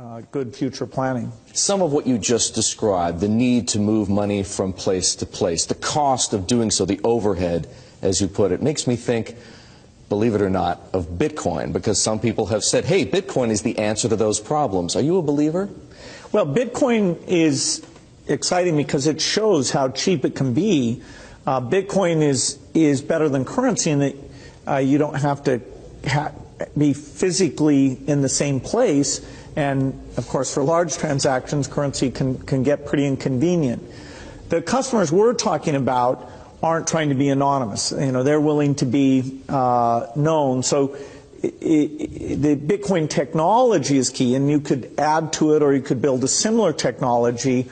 uh, good future planning. Some of what you just described, the need to move money from place to place, the cost of doing so, the overhead, as you put it, makes me think, believe it or not, of Bitcoin, because some people have said, hey, Bitcoin is the answer to those problems. Are you a believer? Well, Bitcoin is exciting because it shows how cheap it can be. Uh, Bitcoin is is better than currency in that uh, you don't have to ha- be physically in the same place. And of course, for large transactions, currency can, can get pretty inconvenient. The customers we're talking about aren't trying to be anonymous. You know, they're willing to be uh, known. So it, it, the Bitcoin technology is key, and you could add to it or you could build a similar technology